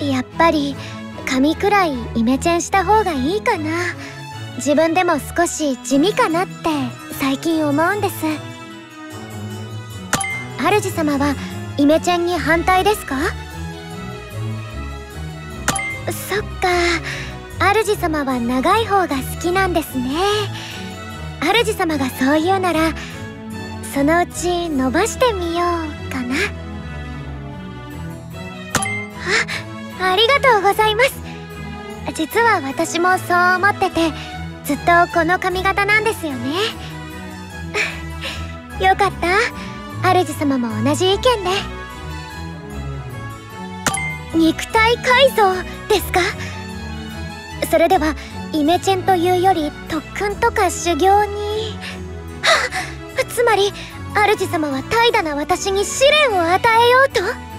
やっぱり髪くらいイメチェンした方がいいかな。自分でも少し地味かなって最近思うんです。主様はイメチェンに反対ですか？そっか。主様は長い方が好きなんですね。主様がそう言うならそのうち伸ばしてみようかな。ありがとうございます。実は私もそう思っててずっとこの髪型なんですよね。よかった。主様も同じ意見で。肉体改造ですか？それではイメチェンというより特訓とか修行に。はっ！つまり主様は怠惰な私に試練を与えようと？